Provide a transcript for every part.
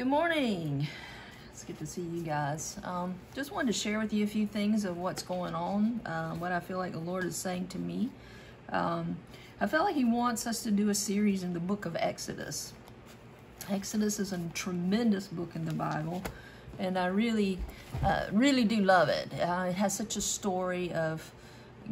Good morning. It's good to see you guys. Um, just wanted to share with you a few things of what's going on, uh, what I feel like the Lord is saying to me. Um, I feel like He wants us to do a series in the book of Exodus. Exodus is a tremendous book in the Bible, and I really, uh, really do love it. Uh, it has such a story of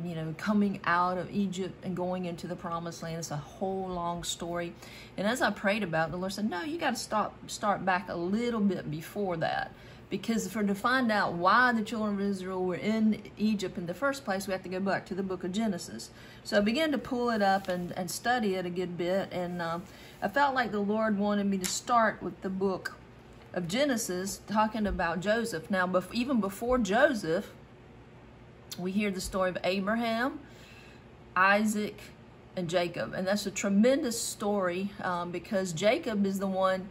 you know, coming out of Egypt and going into the promised land. It's a whole long story. And as I prayed about it, the Lord said, no, you got to stop, start back a little bit before that. Because for to find out why the children of Israel were in Egypt in the first place, we have to go back to the book of Genesis. So I began to pull it up and, and study it a good bit. And uh, I felt like the Lord wanted me to start with the book of Genesis, talking about Joseph. Now, even before Joseph, we hear the story of Abraham, Isaac, and Jacob. And that's a tremendous story um, because Jacob is the one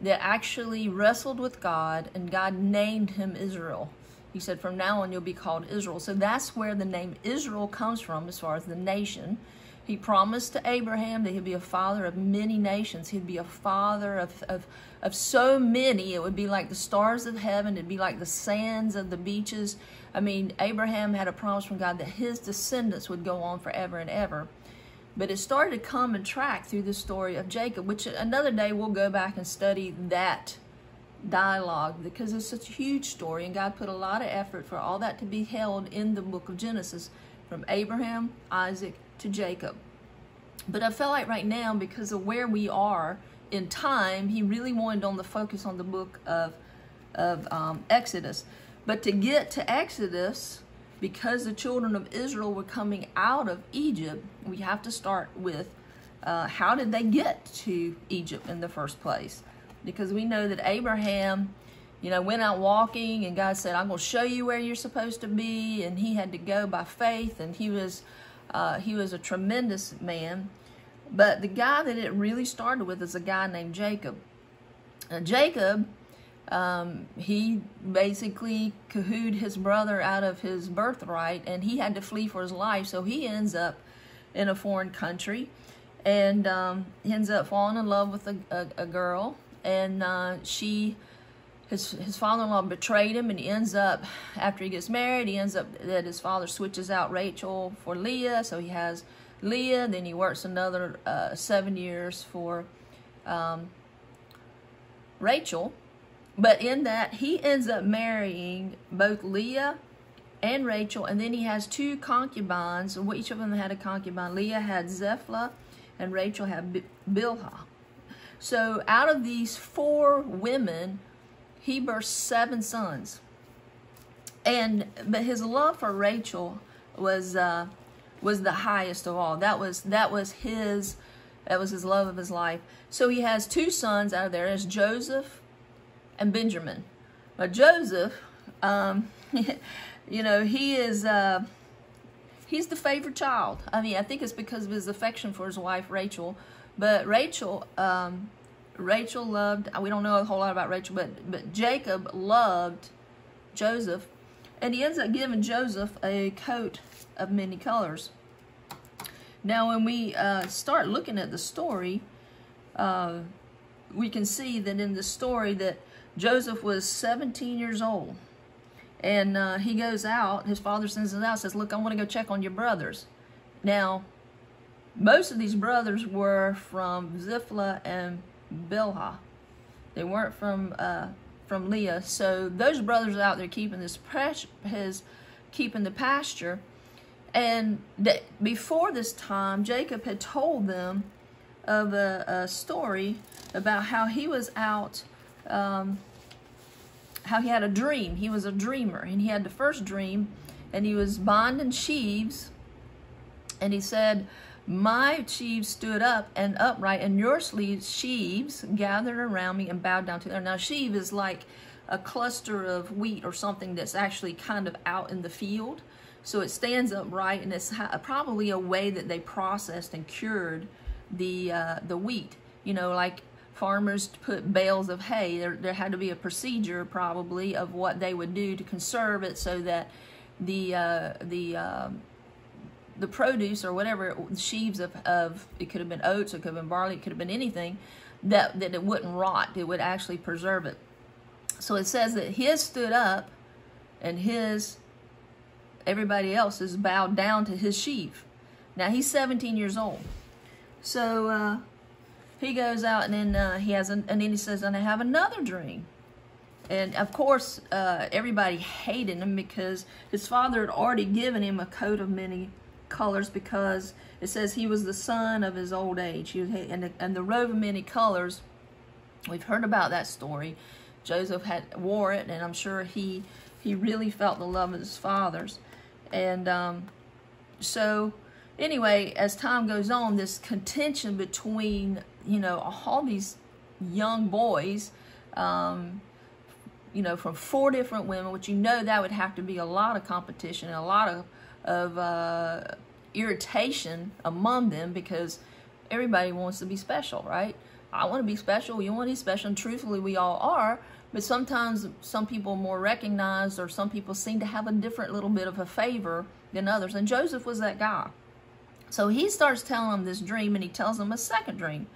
that actually wrestled with God and God named him Israel. He said, from now on you'll be called Israel. So that's where the name Israel comes from as far as the nation. He promised to Abraham that he'd be a father of many nations. He'd be a father of, of, of so many. It would be like the stars of heaven. It'd be like the sands of the beaches. I mean, Abraham had a promise from God that his descendants would go on forever and ever. But it started to come and track through the story of Jacob, which another day we'll go back and study that dialogue because it's such a huge story and God put a lot of effort for all that to be held in the book of Genesis from Abraham, Isaac, to Jacob. But I felt like right now, because of where we are in time, he really wanted on the focus on the book of, of um, Exodus. But to get to Exodus, because the children of Israel were coming out of Egypt, we have to start with uh, how did they get to Egypt in the first place? Because we know that Abraham, you know, went out walking and God said, I'm going to show you where you're supposed to be. And he had to go by faith and he was uh, he was a tremendous man. But the guy that it really started with is a guy named Jacob. Now, Jacob, um, he basically cahooed his brother out of his birthright and he had to flee for his life. So he ends up in a foreign country and um, ends up falling in love with a, a, a girl. And uh, she his his father-in-law betrayed him and he ends up after he gets married he ends up that his father switches out Rachel for Leah. So he has Leah then he works another uh, seven years for um, Rachel. But in that he ends up marrying both Leah and Rachel and then he has two concubines. Each of them had a concubine. Leah had Zilpah and Rachel had Bilhah. So out of these four women he birthed seven sons. And but his love for Rachel was uh, was the highest of all. That was that was his that was his love of his life. So he has two sons out of there. Joseph and Benjamin. But Joseph, um, you know, he is uh, he's the favorite child. I mean, I think it's because of his affection for his wife Rachel. But Rachel, um, Rachel loved, we don't know a whole lot about Rachel, but, but Jacob loved Joseph. And he ends up giving Joseph a coat of many colors. Now, when we uh, start looking at the story, uh, we can see that in the story that Joseph was 17 years old. And uh, he goes out, his father sends him out, says, look, I want to go check on your brothers. Now, most of these brothers were from Zilpah and Bilhah. They weren't from uh, from Leah. So those brothers out there keeping this his keeping the pasture. And before this time, Jacob had told them of a, a story about how he was out, um, how he had a dream. He was a dreamer, and he had the first dream, and he was binding sheaves, and he said, my sheaves stood up and upright, and your sleeves, sheaves gathered around me and bowed down to them. Now, sheave is like a cluster of wheat or something that's actually kind of out in the field. So it stands upright, and it's probably a way that they processed and cured the uh, the wheat. You know, like farmers put bales of hay. There, there had to be a procedure probably of what they would do to conserve it so that the uh, the uh, the produce or whatever sheaves of, of it could have been oats, it could have been barley, it could have been anything, that, that it wouldn't rot. It would actually preserve it. So it says that his stood up and his, everybody else is bowed down to his sheaf. Now he's 17 years old. So uh, he goes out and then uh, he has, an, and then he says, and I have another dream. And of course, uh, everybody hated him because his father had already given him a coat of many colors because it says he was the son of his old age. He was, and, the, and the robe of many colors, we've heard about that story. Joseph had wore it, and I'm sure he he really felt the love of his father's. And um, so, anyway, as time goes on, this contention between you know all these young boys. Um, you know, from four different women, which you know that would have to be a lot of competition and a lot of, of uh, irritation among them because everybody wants to be special, right? I want to be special. You want to be special. And truthfully, we all are. But sometimes some people more recognized or some people seem to have a different little bit of a favor than others. And Joseph was that guy. So he starts telling them this dream and he tells them a second dream.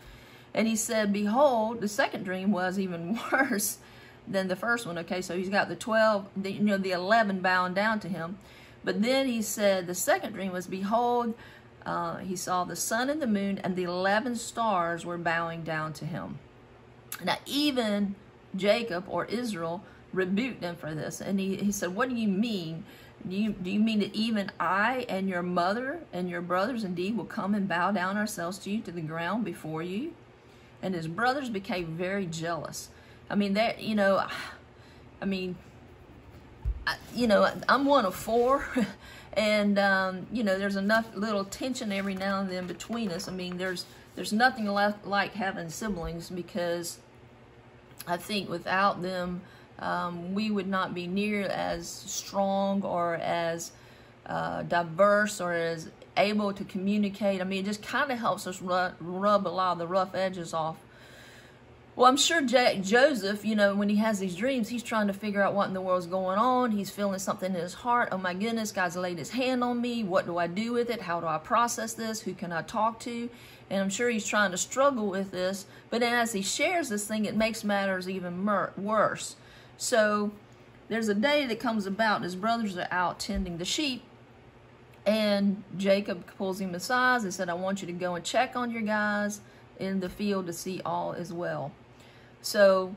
And he said, Behold, the second dream was even worse than the first one. Okay, so he's got the 12, the, you know, the 11 bowing down to him. But then he said, the second dream was, Behold, uh, he saw the sun and the moon, and the 11 stars were bowing down to him. Now, even Jacob or Israel rebuked him for this. And he, he said, What do you mean? Do you, do you mean that even I and your mother and your brothers indeed will come and bow down ourselves to you to the ground before you? And his brothers became very jealous. I mean, that, you know, I mean, I, you know, I'm one of four. and, um, you know, there's enough little tension every now and then between us. I mean, there's, there's nothing left like having siblings because I think without them, um, we would not be near as strong or as uh, diverse or as able to communicate. I mean, it just kind of helps us rub, rub a lot of the rough edges off well, I'm sure Jack, Joseph, you know, when he has these dreams, he's trying to figure out what in the world's going on. He's feeling something in his heart. Oh my goodness, God's laid his hand on me. What do I do with it? How do I process this? Who can I talk to? And I'm sure he's trying to struggle with this. But as he shares this thing, it makes matters even worse. So there's a day that comes about, his brothers are out tending the sheep. And Jacob pulls him aside and said, I want you to go and check on your guys in the field to see all is well. So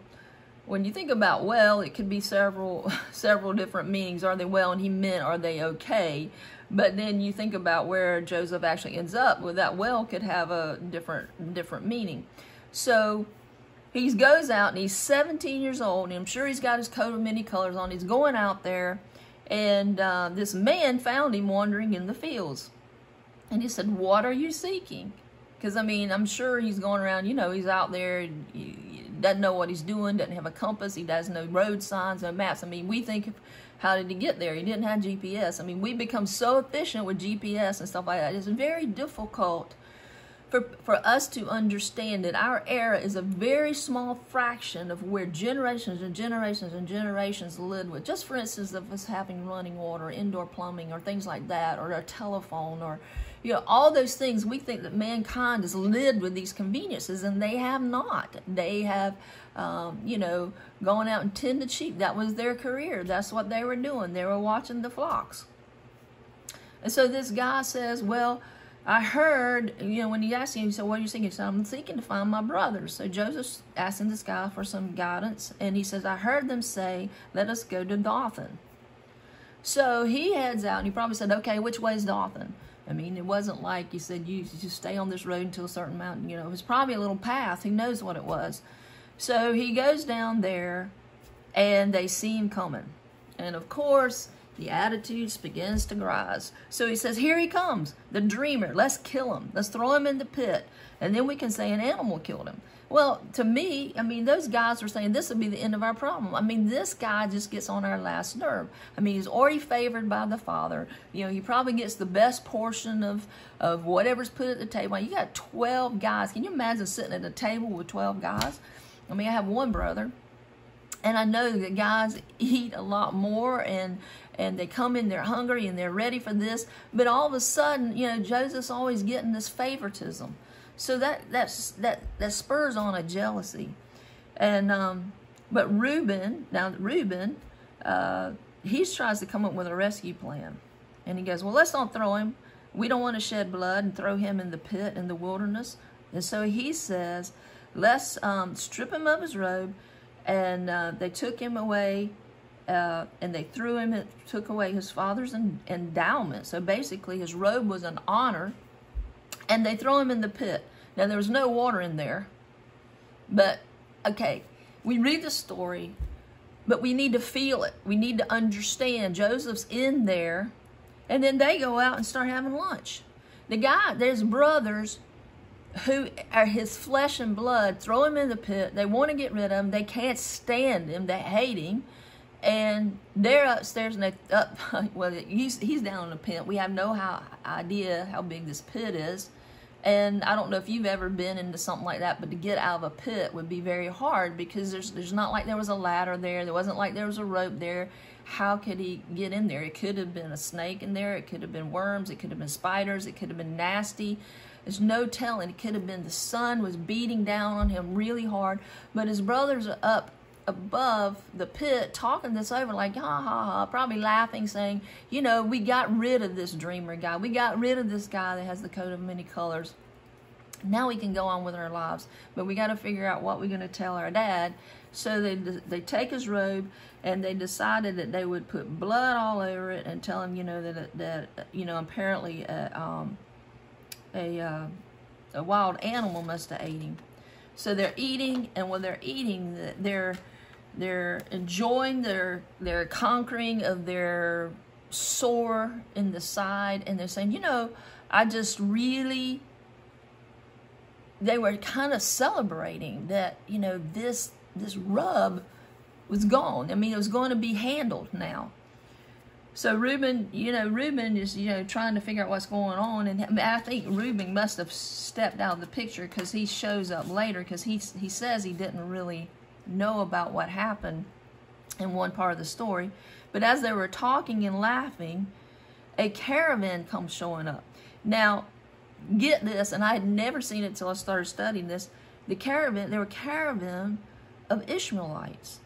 when you think about well, it could be several several different meanings. Are they well? And he meant, are they okay? But then you think about where Joseph actually ends up. Well, that well could have a different different meaning. So he goes out and he's 17 years old, and I'm sure he's got his coat of many colors on. He's going out there, and uh, this man found him wandering in the fields. And he said, What are you seeking? Because, I mean, I'm sure he's going around, you know, he's out there, doesn't know what he's doing, doesn't have a compass, he doesn't know road signs, no maps. I mean, we think, how did he get there? He didn't have GPS. I mean, we become so efficient with GPS and stuff like that. It's very difficult for, for us to understand that our era is a very small fraction of where generations and generations and generations lived with. Just for instance, of us having running water, indoor plumbing, or things like that, or a telephone, or you know, all those things, we think that mankind has lived with these conveniences, and they have not. They have, um, you know, gone out and tended sheep. That was their career. That's what they were doing. They were watching the flocks. And so this guy says, well, I heard, you know, when he asked him, he said, what are you seeking? He said, I'm seeking to find my brothers. So Joseph's asking this guy for some guidance, and he says, I heard them say, let us go to Dothan. So he heads out, and he probably said, okay, which way is Dothan? I mean, it wasn't like you said you just stay on this road until a certain mountain. You know, it was probably a little path. Who knows what it was? So he goes down there, and they see him coming. And of course, the attitudes begins to rise. So he says, Here he comes, the dreamer. Let's kill him. Let's throw him in the pit. And then we can say an animal killed him. Well, to me, I mean, those guys were saying this would be the end of our problem. I mean, this guy just gets on our last nerve. I mean, he's already favored by the father. You know, he probably gets the best portion of, of whatever's put at the table. You got 12 guys. Can you imagine sitting at a table with 12 guys? I mean, I have one brother, and I know that guys eat a lot more and and they come in, they're hungry and they're ready for this. But all of a sudden, you know, Joseph's always getting this favoritism. So that that's that that spurs on a jealousy, and um, but Reuben now Reuben, uh, he tries to come up with a rescue plan, and he goes, well, let's not throw him. We don't want to shed blood and throw him in the pit in the wilderness. And so he says, let's um, strip him of his robe. And uh, they took him away uh, and they threw him, and took away his father's endowment. So basically, his robe was an honor. And they throw him in the pit. Now, there was no water in there. But, okay, we read the story, but we need to feel it. We need to understand Joseph's in there and then they go out and start having lunch. The guy, there's brothers who are his flesh and blood, throw him in the pit. They want to get rid of him. They can't stand him. They hate him. And they're upstairs and up. Well, he's, he's down in the pit. We have no how, idea how big this pit is. And I don't know if you've ever been into something like that, but to get out of a pit would be very hard because there's there's not like there was a ladder there. There wasn't like there was a rope there how could he get in there? It could have been a snake in there. It could have been worms. It could have been spiders. It could have been nasty. There's no telling. It could have been the sun was beating down on him really hard. But his brothers are up above the pit talking this over like ha ha ha probably laughing saying you know we got rid of this dreamer guy. We got rid of this guy that has the coat of many colors. Now we can go on with our lives but we got to figure out what we're going to tell our dad. So they they take his robe and they decided that they would put blood all over it and tell him, you know, that that you know apparently a um, a, uh, a wild animal must have ate him. So they're eating, and when they're eating, they're they're enjoying their their conquering of their sore in the side, and they're saying, you know, I just really. They were kind of celebrating that, you know, this this rub was gone. I mean, it was going to be handled now. So Reuben, you know, Reuben is, you know, trying to figure out what's going on. And I think Reuben must have stepped out of the picture because he shows up later because he, he says he didn't really know about what happened in one part of the story. But as they were talking and laughing, a caravan comes showing up. Now, get this, and I had never seen it until I started studying this. The caravan, there were caravan of Ishmaelites.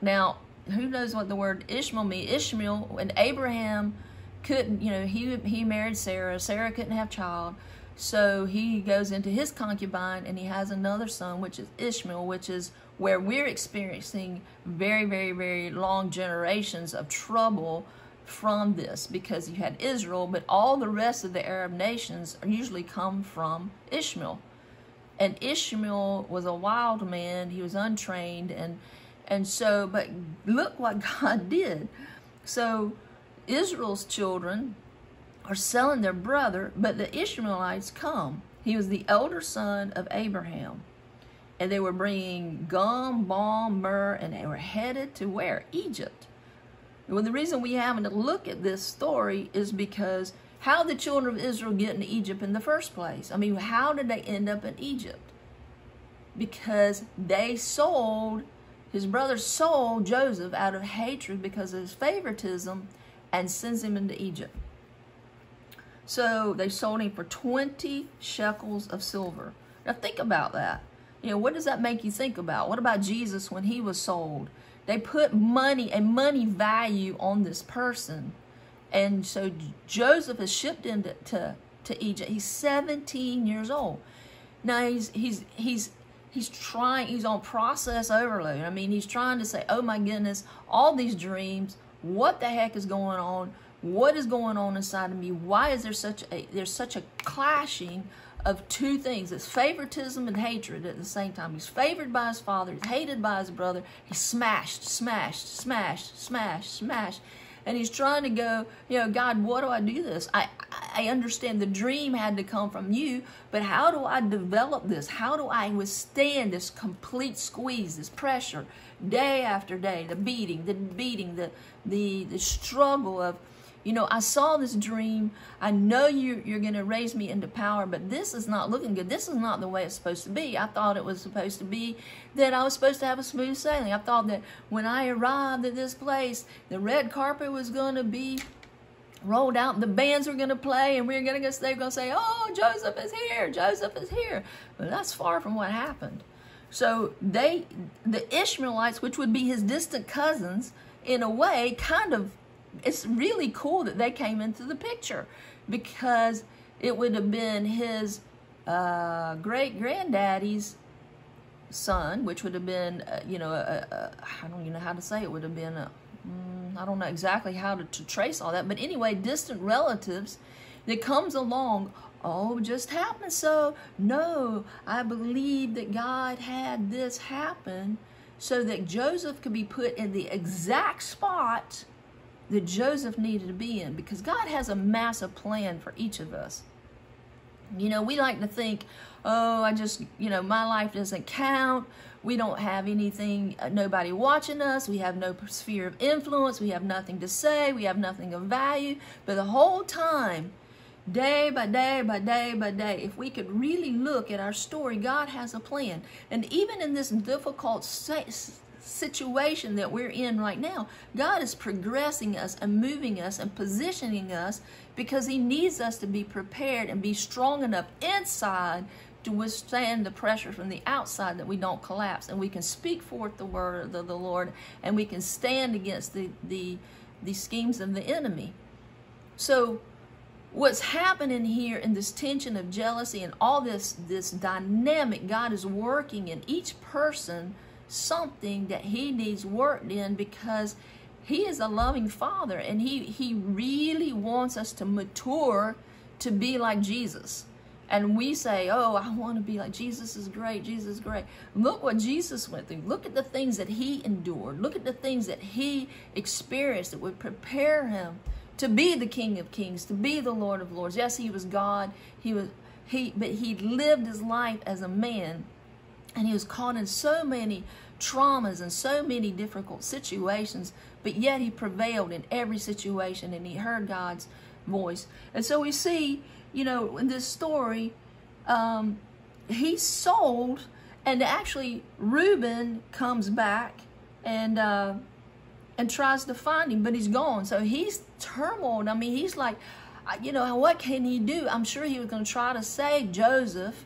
Now, who knows what the word Ishmael means? Ishmael and Abraham couldn't, you know, he he married Sarah. Sarah couldn't have child. So he goes into his concubine and he has another son, which is Ishmael, which is where we're experiencing very, very, very long generations of trouble from this because you had Israel, but all the rest of the Arab nations usually come from Ishmael. And Ishmael was a wild man, he was untrained, and and so, but look what God did. So Israel's children are selling their brother, but the Ishmaelites come. He was the elder son of Abraham. And they were bringing gum, balm, myrrh, and they were headed to where? Egypt. Well, the reason we having to look at this story is because how the children of Israel get into Egypt in the first place? I mean, how did they end up in Egypt? Because they sold his brother sold Joseph out of hatred because of his favoritism and sends him into Egypt. So they sold him for 20 shekels of silver. Now think about that. You know, what does that make you think about? What about Jesus when he was sold? They put money and money value on this person. And so Joseph is shipped into to, to Egypt. He's 17 years old. Now he's he's he's he's trying, he's on process overload. I mean, he's trying to say, oh my goodness, all these dreams, what the heck is going on? What is going on inside of me? Why is there such a, there's such a clashing of two things. It's favoritism and hatred at the same time. He's favored by his father. He's hated by his brother. He's smashed, smashed, smashed, smashed, smashed and he's trying to go, you know, God, what do I do this? I, I understand the dream had to come from you, but how do I develop this? How do I withstand this complete squeeze, this pressure, day after day, the beating, the beating, the the the struggle of you know, I saw this dream. I know you, you're going to raise me into power, but this is not looking good. This is not the way it's supposed to be. I thought it was supposed to be that I was supposed to have a smooth sailing. I thought that when I arrived at this place, the red carpet was going to be rolled out and the bands were going to play and we are going to they're going to say oh joseph is here joseph is here but that's far from what happened so they the ishmaelites which would be his distant cousins in a way kind of it's really cool that they came into the picture because it would have been his uh, great granddaddy's son, which would have been, uh, you know, a, a, I don't even know how to say it, would have been, a, mm, I don't know exactly how to, to trace all that, but anyway, distant relatives that comes along oh, just happened so. No, I believe that God had this happen so that Joseph could be put in the exact spot that Joseph needed to be in because God has a massive plan for each of us. You know, we like to think, oh, I just, you know, my life doesn't count. We don't have anything, uh, nobody watching us. We have no sphere of influence. We have nothing to say. We have nothing of value. But the whole time, day by day by day by day, if we could really look at our story, God has a plan. And even in this difficult situation that we're in right now, God is progressing us and moving us and positioning us because He needs us to be prepared and be strong enough inside to withstand the pressure from the outside that we don't collapse and we can speak forth the word of the Lord and we can stand against the the, the schemes of the enemy. So what's happening here in this tension of jealousy and all this this dynamic God is working in each person something that he needs worked in because he is a loving father and he he really wants us to mature to be like Jesus. And we say, "Oh, I want to be like Jesus is great. Jesus is great." Look what Jesus went through. Look at the things that he endured. Look at the things that he experienced that would prepare him to be the King of Kings, to be the Lord of Lords. Yes, he was God. He was he but he lived his life as a man and he was caught in so many traumas and so many difficult situations, but yet he prevailed in every situation and he heard God's voice. And so we see, you know, in this story, um, he sold, and actually Reuben comes back and uh, and tries to find him, but he's gone. So he's turmoiled. I mean, he's like, you know, what can he do? I'm sure he was going to try to save Joseph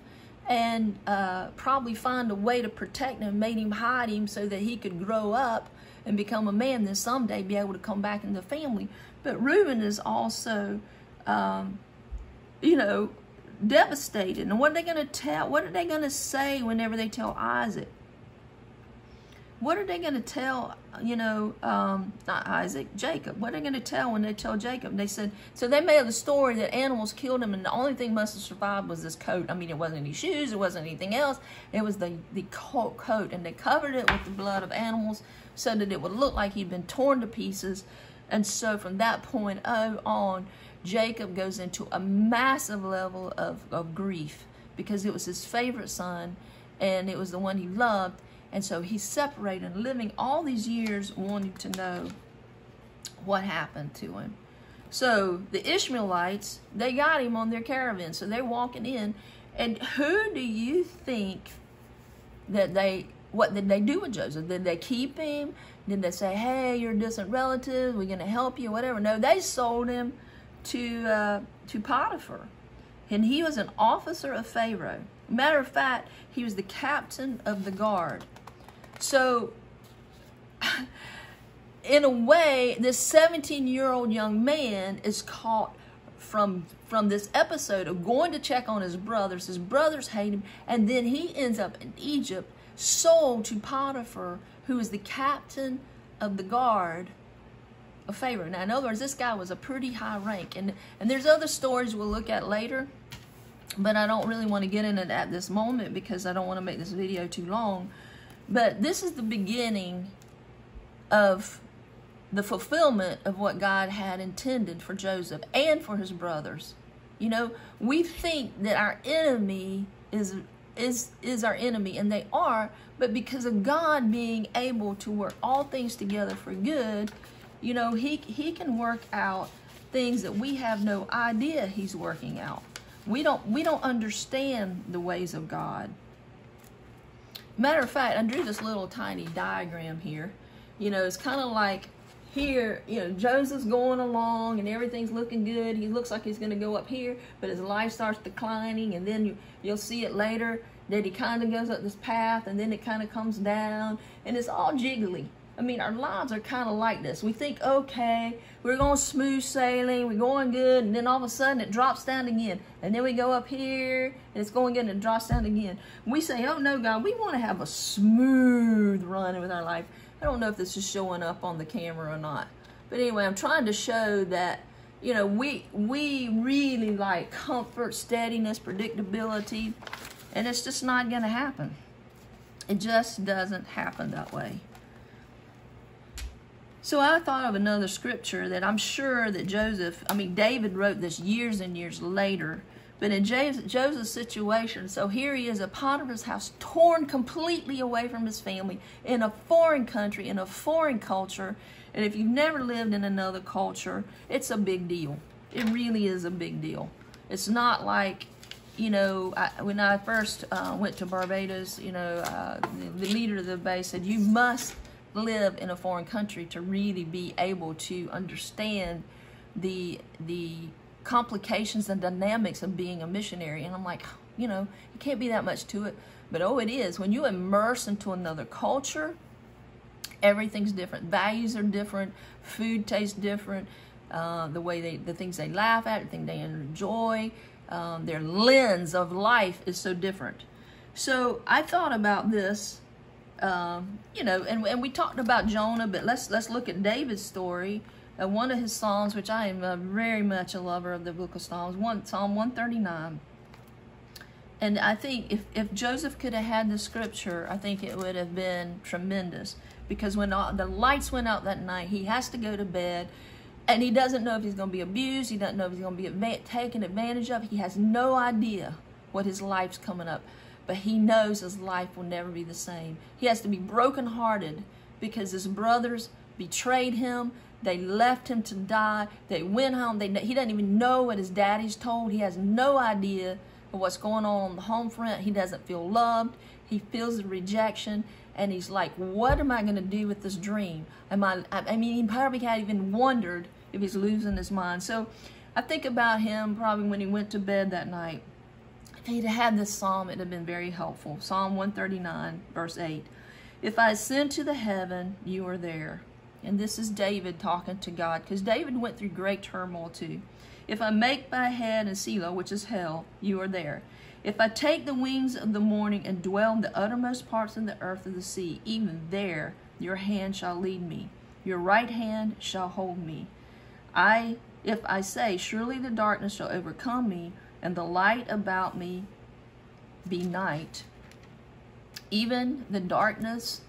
and uh, probably find a way to protect him, made him hide him so that he could grow up and become a man, then someday be able to come back in the family. But Reuben is also, um, you know, devastated. And what are they going to tell? What are they going to say whenever they tell Isaac? What are they going to tell, you know, um, not Isaac, Jacob? What are they going to tell when they tell Jacob? They said, so they made the story that animals killed him and the only thing must have survived was this coat. I mean, it wasn't any shoes, it wasn't anything else. It was the, the coat. And they covered it with the blood of animals so that it would look like he'd been torn to pieces. And so from that point on, Jacob goes into a massive level of, of grief because it was his favorite son and it was the one he loved and so he's separated living all these years wanting to know what happened to him. So the Ishmaelites, they got him on their caravan. So they're walking in. And who do you think that they, what did they do with Joseph? Did they keep him? Did they say, hey, you're a distant relative, we're going to help you, whatever? No, they sold him to, uh, to Potiphar. And he was an officer of Pharaoh. Matter of fact, he was the captain of the guard. So, in a way, this 17 year old young man is caught from from this episode of going to check on his brothers. His brothers hate him, and then he ends up in Egypt, sold to Potiphar, who is the captain of the guard of Pharaoh. Now, in other words, this guy was a pretty high rank, and and there's other stories we'll look at later, but I don't really want to get into that at this moment because I don't want to make this video too long. But this is the beginning of the fulfillment of what God had intended for Joseph and for his brothers. You know, we think that our enemy is is is our enemy and they are, but because of God being able to work all things together for good, you know, he he can work out things that we have no idea he's working out. We don't we don't understand the ways of God. Matter of fact, I drew this little tiny diagram here. You know, it's kind of like here, you know, Joseph's going along and everything's looking good. He looks like he's going to go up here, but his life starts declining, and then you, you'll see it later that he kind of goes up this path, and then it kind of comes down, and it's all jiggly. I mean, our lives are kind of like this. We think, okay, we're going smooth sailing, we're going good, and then all of a sudden it drops down again. And then we go up here, and it's going good, and it drops down again. We say, oh no, God, we want to have a smooth run with our life. I don't know if this is showing up on the camera or not. But anyway, I'm trying to show that, you know, we, we really like comfort, steadiness, predictability, and it's just not going to happen. It just doesn't happen that way. So I thought of another scripture that I'm sure that Joseph, I mean, David wrote this years and years later, but in Joseph's situation, so here he is at Potiphar's house, torn completely away from his family, in a foreign country, in a foreign culture. And if you've never lived in another culture, it's a big deal. It really is a big deal. It's not like, you know, I, when I first uh, went to Barbados, you know, uh, the, the leader of the base said, you must live in a foreign country to really be able to understand the the complications and dynamics of being a missionary. And I'm like, you know, it can't be that much to it. But oh, it is. When you immerse into another culture, everything's different. Values are different. Food tastes different. Uh, the way they, the things they laugh at, the things they enjoy, um, their lens of life is so different. So I thought about this, um, you know, and, and we talked about Jonah, but let's let's look at David's story uh, one of his psalms, which I am very much a lover of the book of Psalms, one, Psalm 139. And I think if, if Joseph could have had the scripture, I think it would have been tremendous. Because when all, the lights went out that night, he has to go to bed. And he doesn't know if he's going to be abused. He doesn't know if he's going to be taken advantage of. He has no idea what his life's coming up. But he knows his life will never be the same. He has to be brokenhearted because his brothers betrayed him. They left him to die. They went home. They, he doesn't even know what his daddy's told. He has no idea of what's going on on the home front. He doesn't feel loved. He feels the rejection. And he's like, what am I going to do with this dream? Am I, I mean, he probably had even wondered if he's losing his mind. So I think about him probably when he went to bed that night. If he'd had this psalm, it'd have been very helpful. Psalm 139, verse 8. If I ascend to the heaven, you are there. And this is David talking to God, because David went through great turmoil too. If I make my head in Sheol, which is hell, you are there. If I take the wings of the morning and dwell in the uttermost parts of the earth of the sea, even there your hand shall lead me. Your right hand shall hold me. I, if I say, surely the darkness shall overcome me, and the light about me be night, even the darkness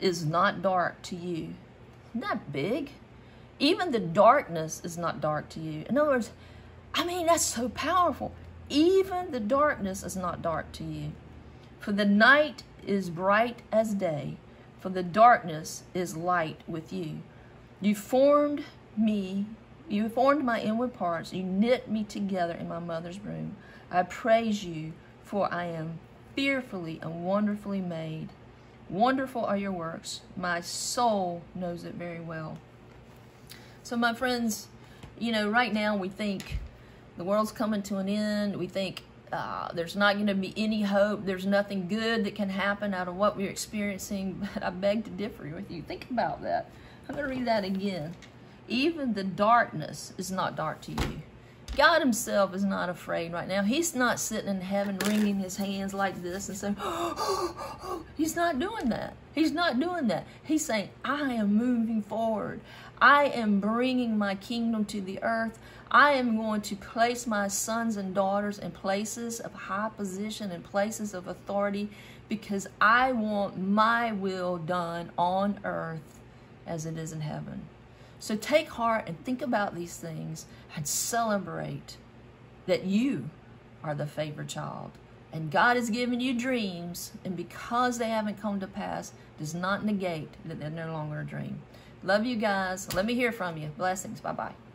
is not dark to you. Isn't that big? Even the darkness is not dark to you. In other words, I mean, that's so powerful. Even the darkness is not dark to you. For the night is bright as day, for the darkness is light with you. You formed me, you formed my inward parts, you knit me together in my mother's womb. I praise you, for I am fearfully and wonderfully made. Wonderful are your works. My soul knows it very well. So, my friends, you know, right now we think the world's coming to an end. We think uh, there's not going to be any hope. There's nothing good that can happen out of what we're experiencing. But I beg to differ with you. Think about that. I'm going to read that again. Even the darkness is not dark to you. God himself is not afraid right now. He's not sitting in heaven wringing his hands like this and saying, oh, he's not doing that. He's not doing that. He's saying, I am moving forward. I am bringing my kingdom to the earth. I am going to place my sons and daughters in places of high position and places of authority because I want my will done on earth as it is in heaven. So take heart and think about these things and celebrate that you are the favored child. And God has given you dreams, and because they haven't come to pass, does not negate that they're no longer a dream. Love you guys. Let me hear from you. Blessings. Bye bye.